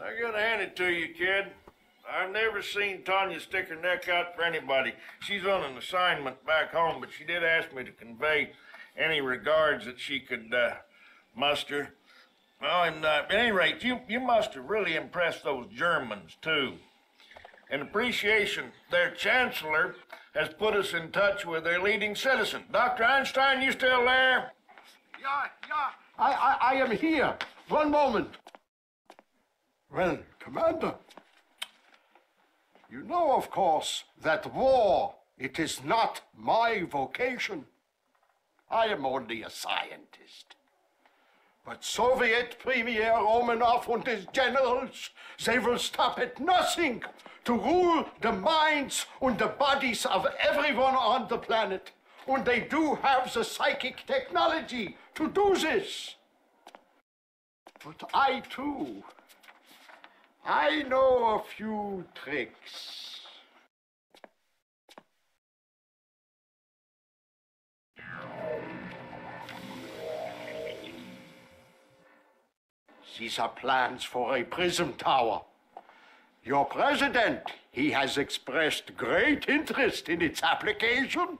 I gotta hand it to you, kid. I've never seen Tanya stick her neck out for anybody. She's on an assignment back home, but she did ask me to convey any regards that she could uh, muster. Well, and uh, at any rate, you, you must have really impressed those Germans, too. In appreciation, their chancellor has put us in touch with their leading citizen. Dr. Einstein, you still there? Yeah, yeah. I, I, I am here. One moment. Well, Commander, you know, of course, that war, it is not my vocation. I am only a scientist. But Soviet Premier Romanov and his generals, they will stop at nothing to rule the minds and the bodies of everyone on the planet. And they do have the psychic technology to do this. But I too, I know a few tricks. These are plans for a prism tower. Your president, he has expressed great interest in its application.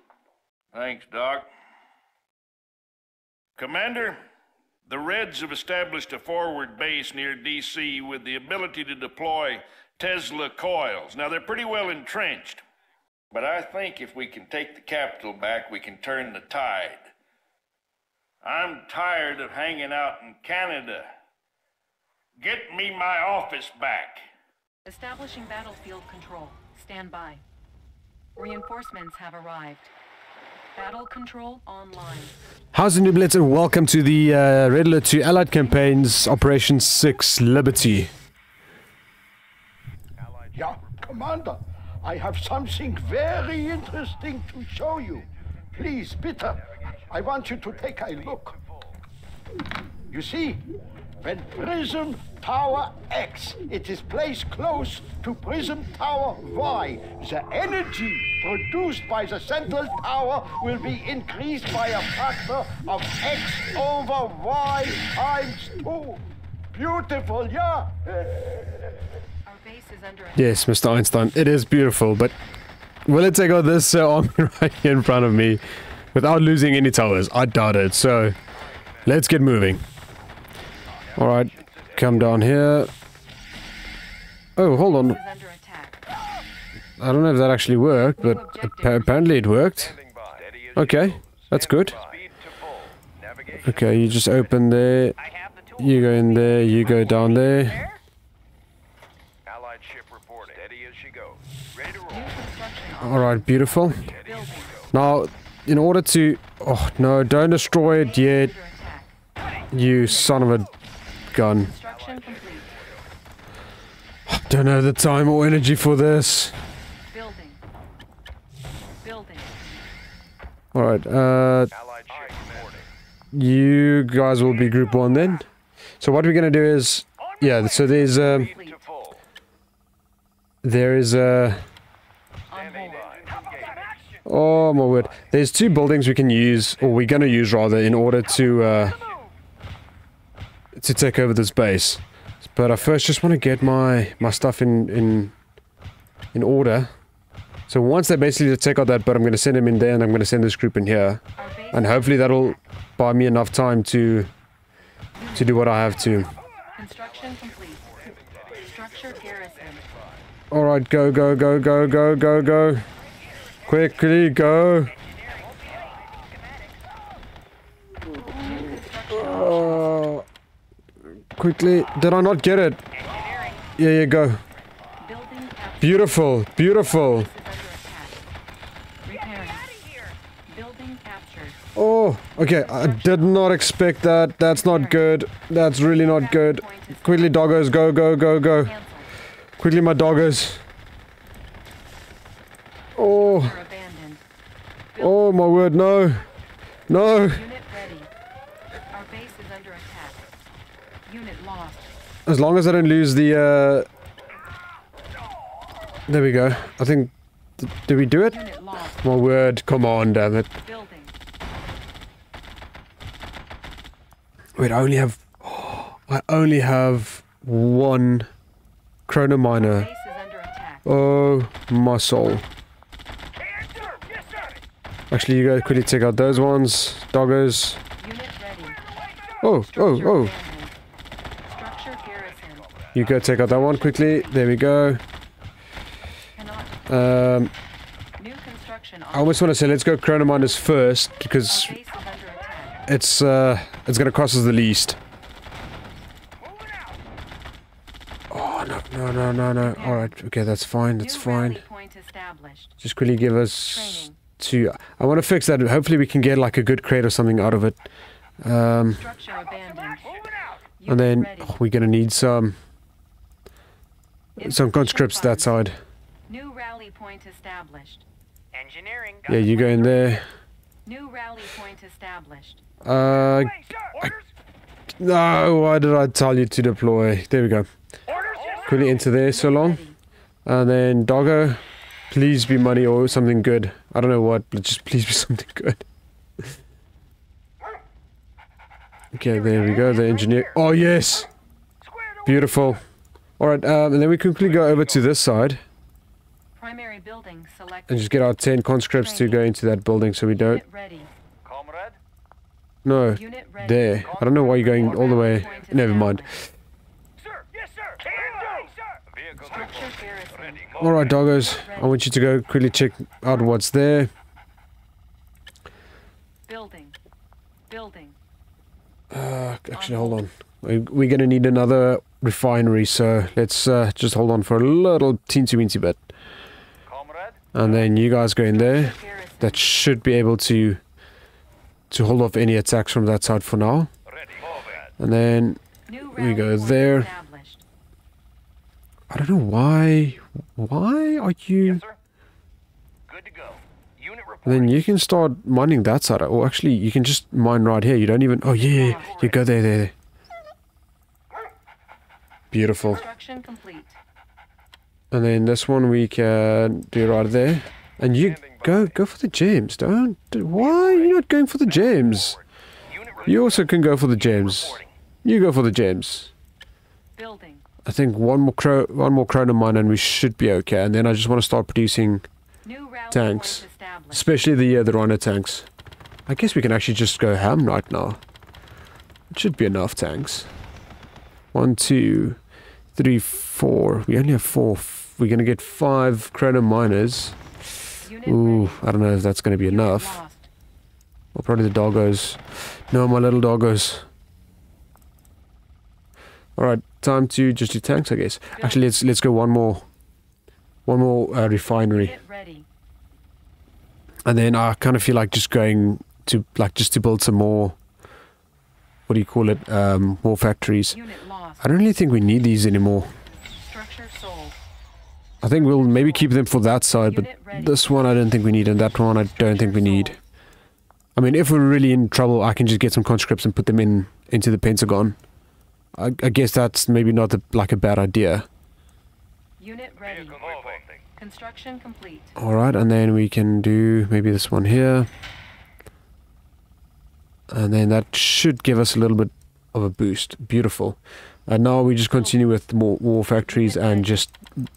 Thanks, Doc. Commander, the Reds have established a forward base near D.C. with the ability to deploy Tesla coils. Now, they're pretty well entrenched, but I think if we can take the capital back, we can turn the tide. I'm tired of hanging out in Canada. Get me my office back. Establishing battlefield control. Stand by. Reinforcements have arrived. Battle control online. How's the Nooblitts and welcome to the uh, Red Alert 2 Allied Campaigns Operation 6 Liberty. Yeah, Commander, I have something very interesting to show you. Please, bitte, I want you to take a look. You see, when Prism Tower X it is placed close to Prism Tower Y, the energy produced by the central tower will be increased by a factor of X over Y times 2. Beautiful, yeah? Our base is under attack. Yes, Mr. Einstein, it is beautiful, but will it take out this uh, army right here in front of me without losing any towers? I doubt it, so let's get moving. Alright, come down here. Oh, hold on. Is under attack. I don't know if that actually worked, but apparently it worked. Okay, that's good. Okay, you just open there. You go in there, you go down there. Allied ship reporting. Steady as she goes. Ready to roll. New construction Alright, beautiful. Now, in order to... Oh, no, don't destroy it yet, you son of a gun. Don't have the time or energy for this. Building. Building. Alright, uh, Allied ship reporting. you guys will be group one then. So what we're gonna do is... Yeah, so there's, um, Complete. To full. there is, a. Oh my word. There's two buildings we can use, or we're gonna use rather, in order to, uh... To take over this base. But I first just want to get my, my stuff in, in... In order. So once they basically take out that, but I'm gonna send them in there, and I'm gonna send this group in here. And hopefully that'll buy me enough time to... To do what I have to. construction complete. Structure garrison. Alright, go, go, go, go, go, go, go. Quickly, go. Oh, quickly. Did I not get it? Yeah, yeah, go. Beautiful, beautiful. Oh, okay. I did not expect that. That's not good. That's really not good. Quickly, doggos, go, go, go, go. Quickly, my doggos. Oh, oh my word, no. No. Unit ready. Our base is under attack. Unit lost. As long as I don't lose the, uh... There we go. I think... d- Did we do it? My word, come on, damn it. Building. Wait, I only have... I only have one chrono miner. base is under attack. Oh, my soul. Hands up! Yes, sir! Actually, you guys quickly take out those ones. Doggos. Oh, oh, oh. Abandoned. Structure garrison. You go take out that one quickly. There we go. Um, I almost want to say let's go chrono miners first because Our base is under attack. it's uh it's gonna cost us the least. Oh no no no no no. All right, okay, that's fine. That's fine. rally point established. Just quickly give us two. I want to fix that. Hopefully, we can get like a good crate or something out of it. Um, Structure abandoned. Moving out! Unit and then oh, we're gonna need some some Insufficient conscripts that side. New rally point established. Engineering. Yeah, you go in there. New rally point established. Uh, Wait, sir! No. Why did I tell you to deploy? There we go. Orders, yes, sir! Quickly into there so long. And then Doggo, please be money or something good. I don't know what, but just please be something good. Okay, there we go. The engineer. Oh yes, beautiful. All right, um, and then we quickly go over to this side Primary building selected. and just get our ten conscripts to go into that building, so we don't. Unit ready. Comrade? No, Unit ready. there. I don't know why you're going all the way. Never mind. Sir! Yes, sir! Can do, sir! Vehicle Structure garrison. All right, doggos. I want you to go quickly check out what's there. Building. Building. Uh, actually, hold on. We're gonna need another refinery, so let's uh, just hold on for a little teensy weensy bit. And then you guys go in there. That should be able to to hold off any attacks from that side for now. And then New we go there. I don't know why. Why are you? Yes, sir. Good to go. Unit And then you can start mining that side, or actually you can just mine right here. You don't even. Oh yeah, yeah, yeah. you go there, there, there. Beautiful. Construction complete. And then this one we can do right there. And you go go for the gems. Don't. Why are you not going for the gems? You also can go for the gems. You go for the gems. Building. I think one more cro- one more chrono miner and we should be okay. And then I just want to start producing, New Tanks. especially the uh, the rhino tanks. I guess we can actually just go ham right now. It should be enough tanks. One, two, three, four. We only have four. We're gonna get five chrono miners. Ooh. I don't know if that's gonna be enough. Or probably the doggos. No, my little doggos. Alright, time to just do tanks, I guess. Actually, let's let's go one more. One more uh, refinery. And then I kind of feel like just going to, like, just to build some more, what do you call it, um, more factories. I don't really think we need these anymore. Structure sold. I think we'll maybe keep them for that side, but this one I don't think we need, and that one I don't think we need. I mean, if we're really in trouble, I can just get some conscripts and put them in into the Pentagon. I, I guess that's maybe not the, like a bad idea. Unit ready. Construction complete. All right, and then we can do maybe this one here, and then that should give us a little bit of a boost. Beautiful. And now we just continue with more war factories and just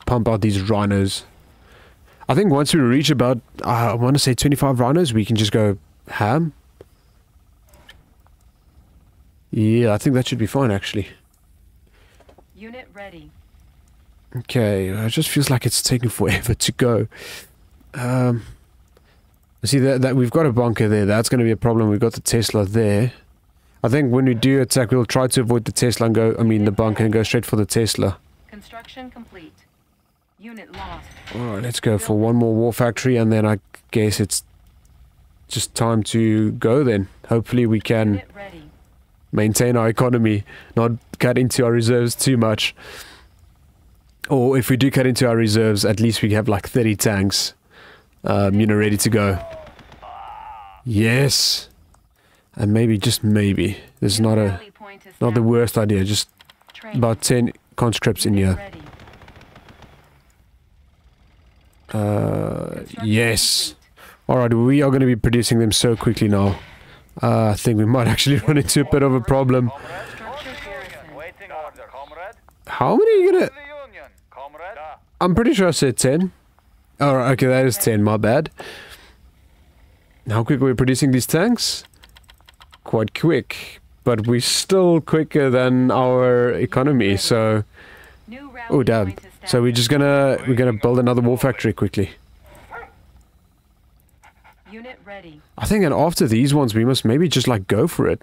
pump out these rhinos. I think once we reach about, uh, I want to say 25 rhinos, we can just go ham. Yeah, I think that should be fine actually. Unit ready. Okay, it just feels like it's taking forever to go. Um, see that that we've got a bunker there. That's going to be a problem. We've got the Tesla there. I think when we do attack, we'll try to avoid the Tesla and go. I mean, the bunker and go straight for the Tesla. Construction complete. Unit lost. All right, let's go for one more war factory, and then I guess it's just time to go. Then hopefully we can maintain our economy, not cut into our reserves too much. Or if we do cut into our reserves, at least we have like 30 tanks, um, you know, ready to go. Yes. And maybe, just maybe, this is not a not the worst idea. Just about 10 conscripts in here. Uh, yes. All right, we are going to be producing them so quickly now. Uh, I think we might actually run into a bit of a problem. How many are you comrade. Da. I'm pretty sure I said 10. Oh, right, okay, that is 10, my bad. How quick are we producing these tanks? Quite quick, but we're still quicker than our economy, so... Oh, damn. So we're just gonna, we're gonna build another war factory quickly. Unit ready. I think and after these ones, we must maybe just, like, go for it.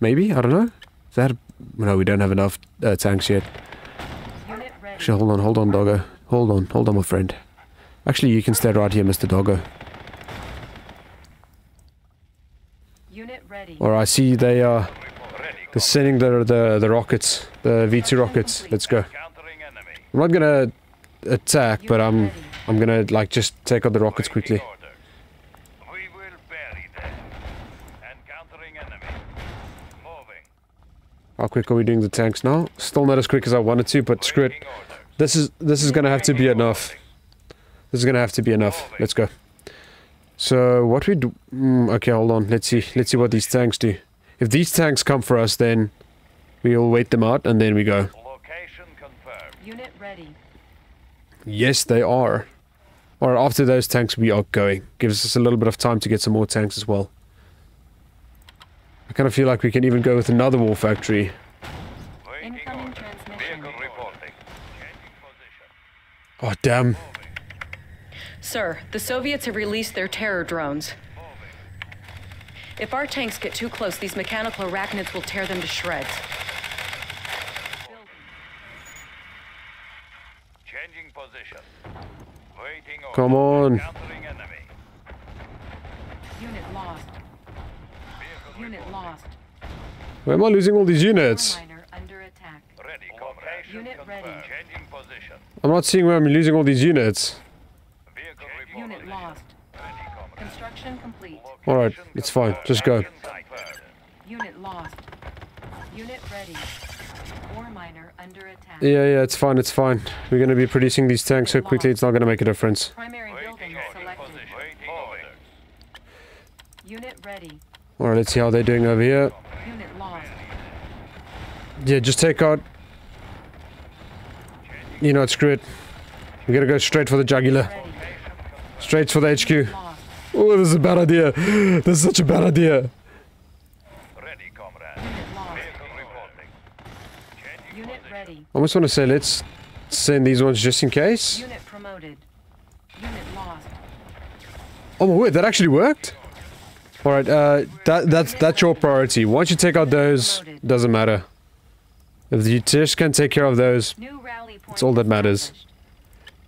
Maybe? I don't know. Is that... No, we don't have enough uh, tanks yet. Actually, hold on, hold on, doggo. Hold on, hold on, my friend. Actually, you can stay right here, Mr. Doggo. Unit ready. Or I see they are they're sending the the the rockets, the V2 rockets. Let's go. I'm not gonna attack, but I'm. I'm gonna like just take out the rockets quickly. Waiting orders. We will bury them. Encountering enemy. Moving. How quick are we doing the tanks now? Still not as quick as I wanted to, but screw it. This is this is gonna have to be enough. This is gonna have to be enough. Let's go. So what we do? Mm, okay, hold on. Let's see. Let's see what these tanks do. If these tanks come for us, then we'll wait them out and then we go. Location confirmed. Unit ready. Yes, they are. Or after those tanks, we are going. Gives us a little bit of time to get some more tanks as well. I kind of feel like we can even go with another war factory. Oh, Incoming order. transmission. Vehicle reporting. Changing position. Oh, damn. Sir, the Soviets have released their terror drones. If our tanks get too close, these mechanical arachnids will tear them to shreds. Changing position. Waiting order. Come on. Unit lost. Vehicle Unit reporting. lost. Where am I losing all these units? under attack. Ready, comrade. Unit ready. Changing position. I'm not seeing where I'm losing all these units. Vehicle Unit reporting. lost. Ready, comrade. Construction complete. Alright, it's fine. Just go. Unit lost. Unit ready. Ore miner under attack. Yeah, yeah, it's fine, it's fine. We're gonna be producing these tanks so quickly, it's not gonna make a difference. Primary building selected. Position. Waiting order. Unit ready. Alright, let's see how they're doing over here. Unit lost. Yeah, just take out... You know, screw it. We're gonna go straight for the jugular. Straight for the HQ. Lost. Oh, this is a bad idea. This is such a bad idea. Ready, comrade. Unit lost. Vehicle reporting. Unit ready. I almost want to say let's send these ones just in case. Unit promoted. Unit lost. Oh my word, that actually worked? Alright, uh, that, that's, that's your priority. Once you take out those, doesn't matter. If you just can take care of those, New rally point. It's all that matters.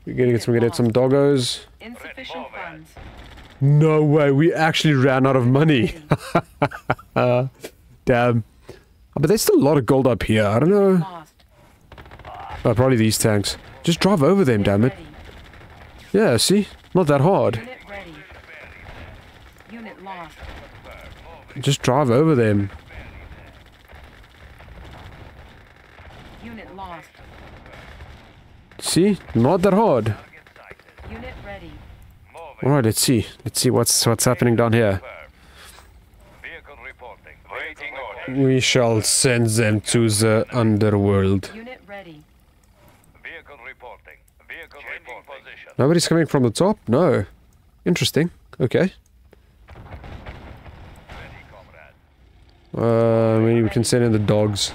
we're gonna get some, we're gonna get some doggos. Insufficient funds. No way, we actually ran out of money. uh, Damn. Oh, but there's still a lot of gold up here. I don't know. Oh, probably these tanks. Just drive over them, damn it. Yeah, see? Not that hard. Just drive over them. See? Not that hard. Unit ready. Moving. Alright, let's see. Let's see what's what's happening down here. Vehicle reporting. Waiting order. We shall send them to the underworld. Unit ready. Vehicle reporting. Vehicle Changing position. Nobody's coming from the top? No. Interesting. Okay. Uh, maybe we can send in the dogs.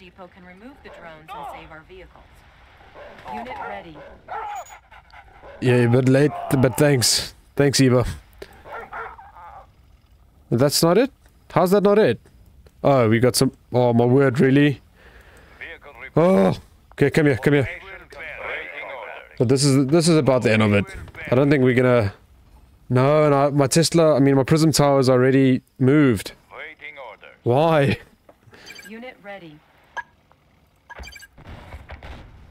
Depot can remove the drones and save our vehicles. Unit ready. Yeah, a bit late, but thanks. Thanks, Eva. That's not it? How's that not it? Oh, we got some... Oh, my word, really? Oh! Okay, come here, come here. But this is this is about the end of it. I don't think we're gonna... No, and I, my Tesla, I mean, my Prism Tower is already moved. Why? Unit ready.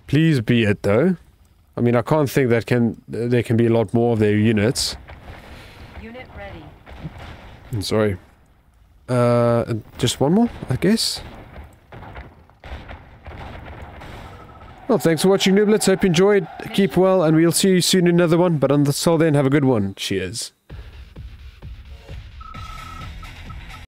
Please be it, though. I mean, I can't think that can there can be a lot more of their units. Unit ready. I'm sorry. Uh, just one more, I guess. Well, thanks for watching, Nooblitts. Hope you enjoyed. Keep well, and we'll see you soon in another one. But until then, have a good one. Cheers.